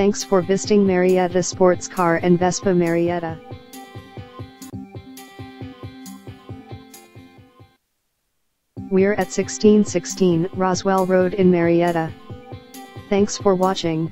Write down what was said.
Thanks for visiting Marietta Sports Car and Vespa Marietta. We're at 1616 Roswell Road in Marietta. Thanks for watching.